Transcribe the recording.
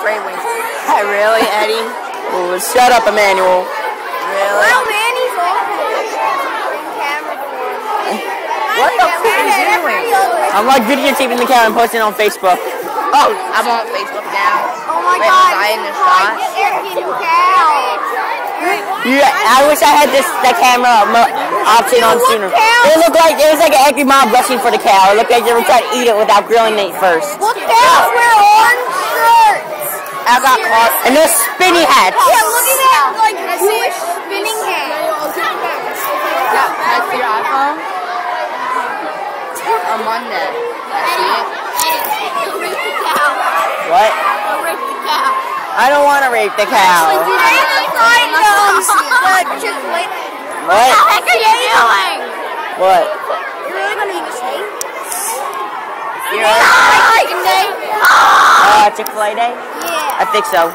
Frey wings. really, Eddie? Ooh, shut up, Emmanuel. Really? Wow, man, he's in camera form. What the fuck are you doing? I'm like videotaping the camera and posting it on Facebook. Oh, I'm on Facebook now. Oh my Wait, god. was I in the shot? Freaking cow. Yeah, I wish I had this the camera uh, mo- option on sooner. It looked like it was like an angry mom rushing for the cow. It looked like they were trying to eat it without grilling it first. Look, cows wear orange oh, shirts. I got caught. And those spinny hats. Yeah, look at that, like, Jewish spinning hat. Got I see your iPhone? On Monday. I see it. What? I don't want to rape the cow. What? heck are you doing? What? You're really gonna eat a steak? You're Like chicken day? Uh, Chick-fil-A day? I think so.